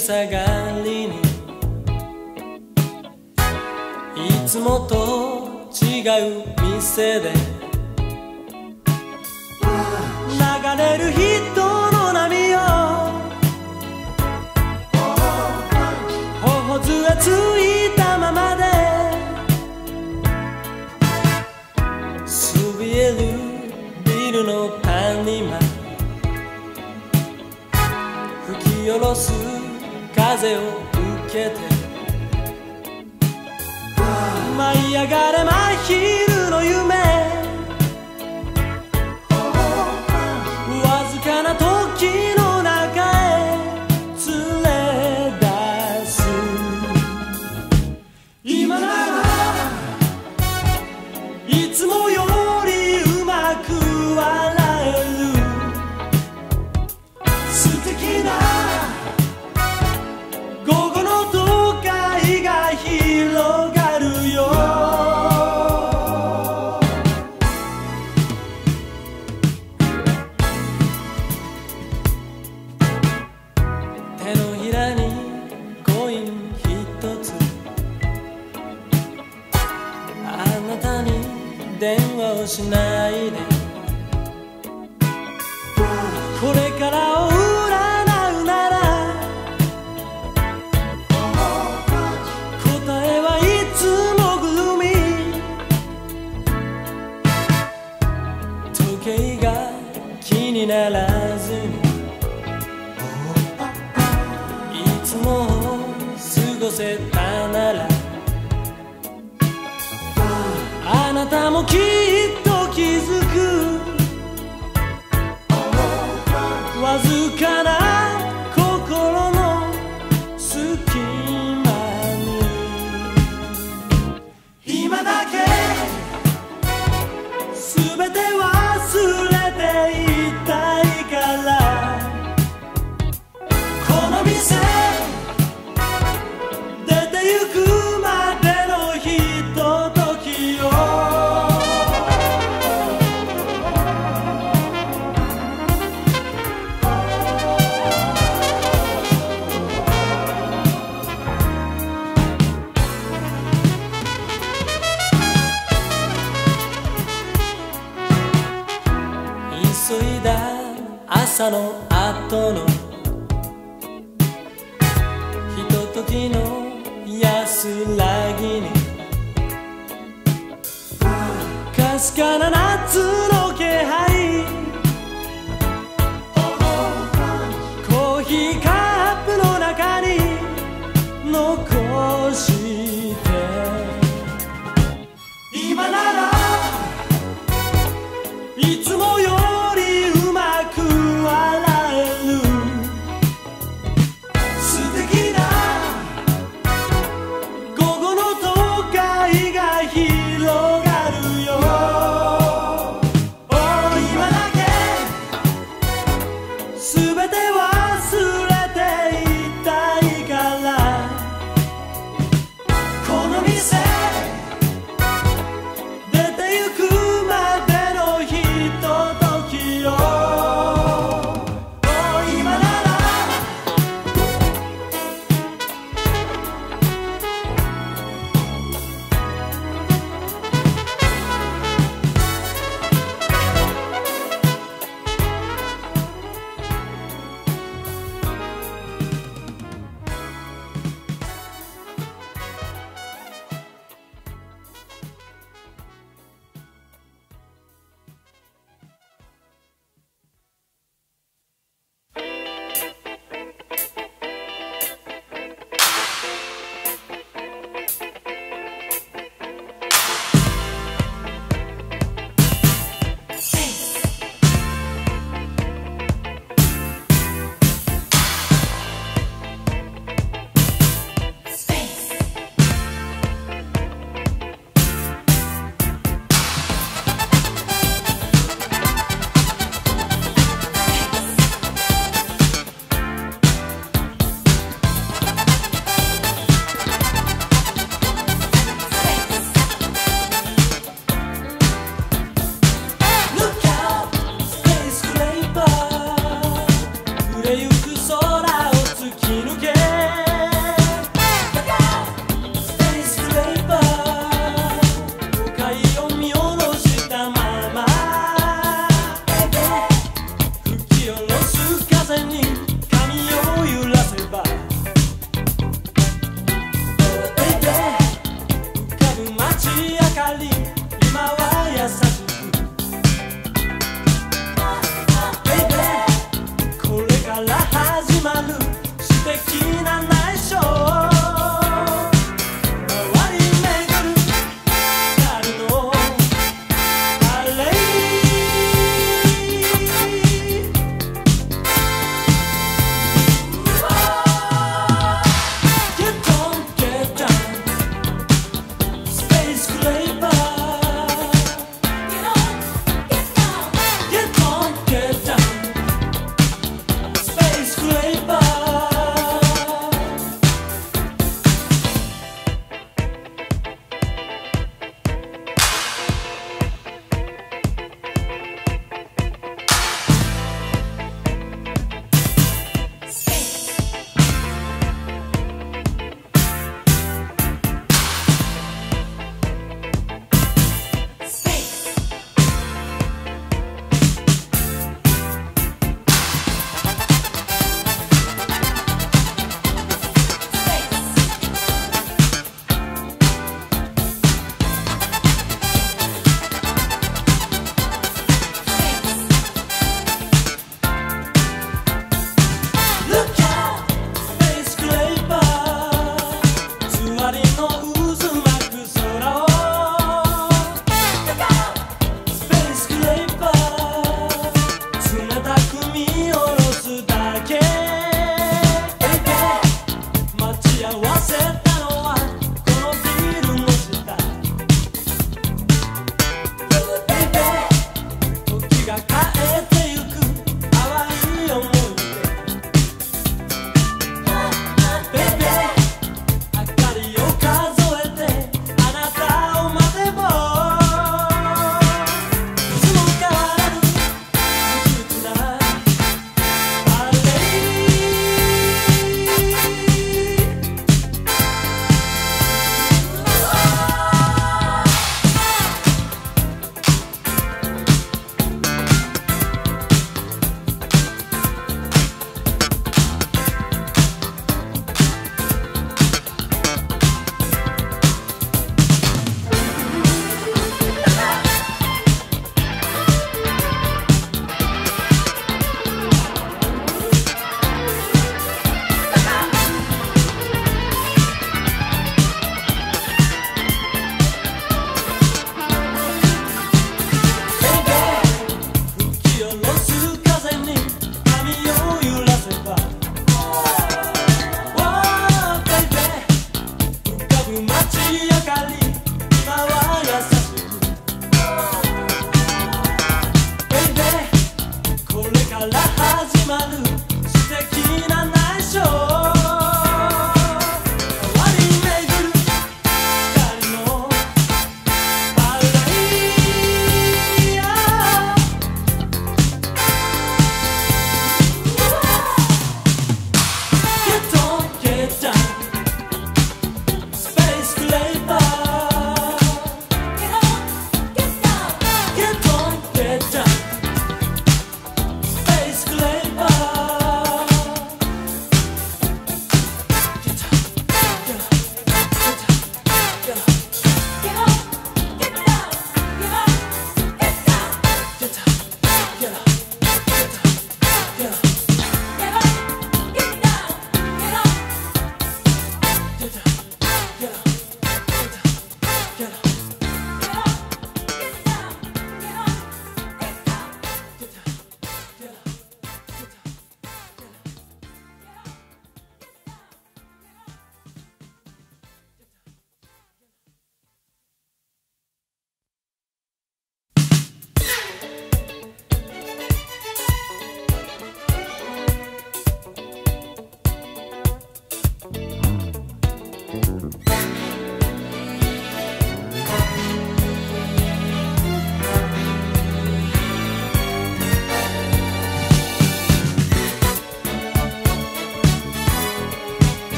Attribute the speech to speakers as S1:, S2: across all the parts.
S1: 下がりに。いつもと違う店で。流れる人の波よ頬杖つ風を受けて舞い上がれまい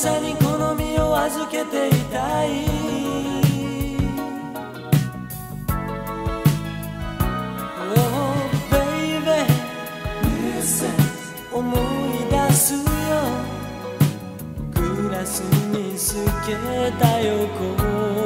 S1: さに好みを預けていたい。思い出すよ。グラスにすけた横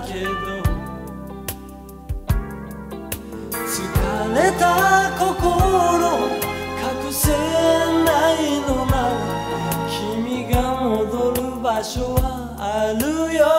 S1: けど疲れた心隠せないのなら君が戻る場所はあるよ。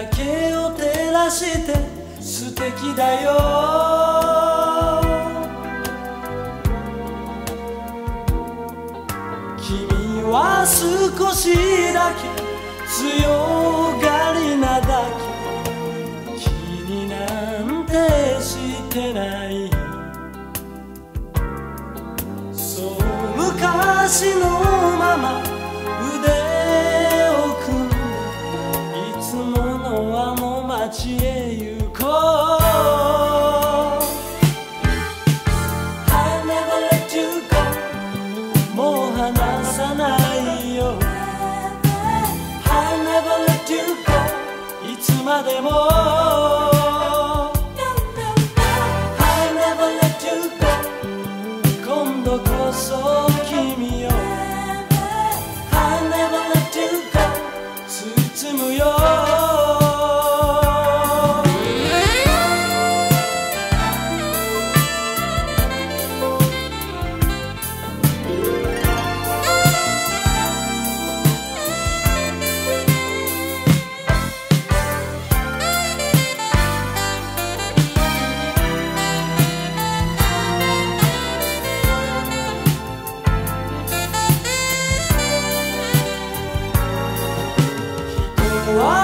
S1: だけを照らして素敵だよ。君は少しだけ強がりなだけ気になんてしてない。そう昔のまま我。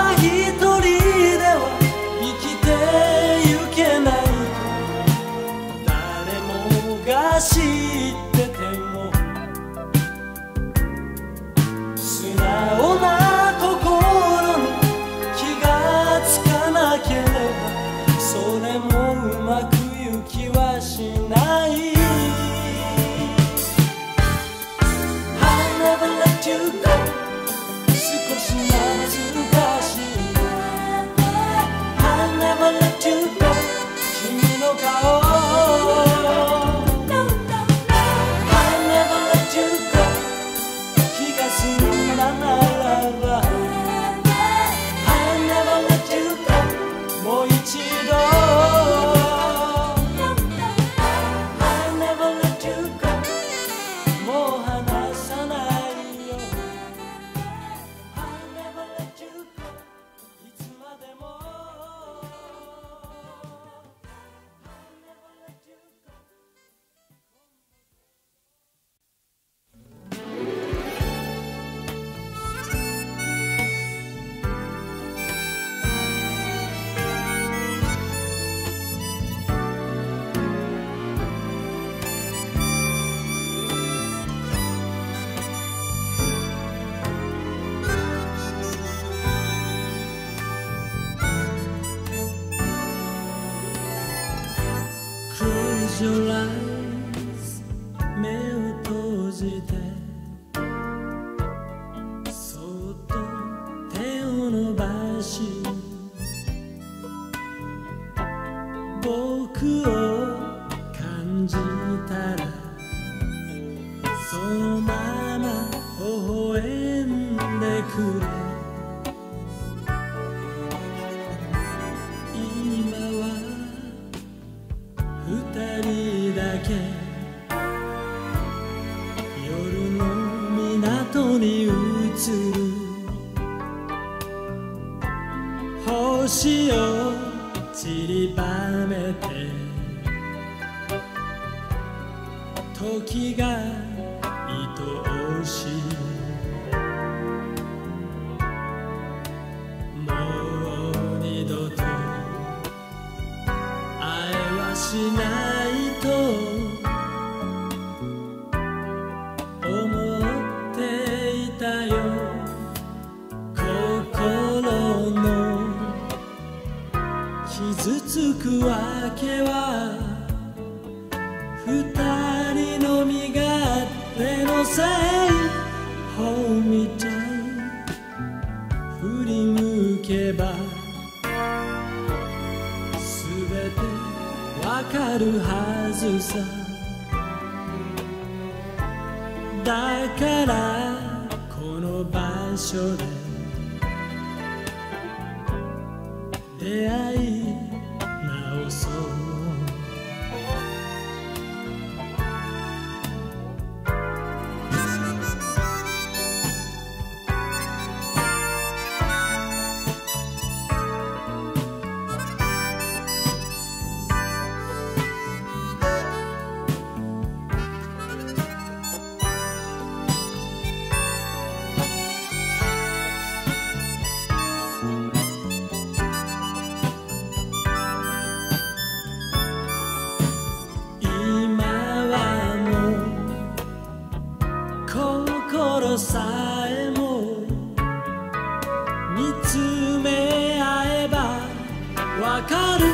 S1: かる。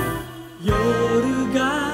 S1: 夜が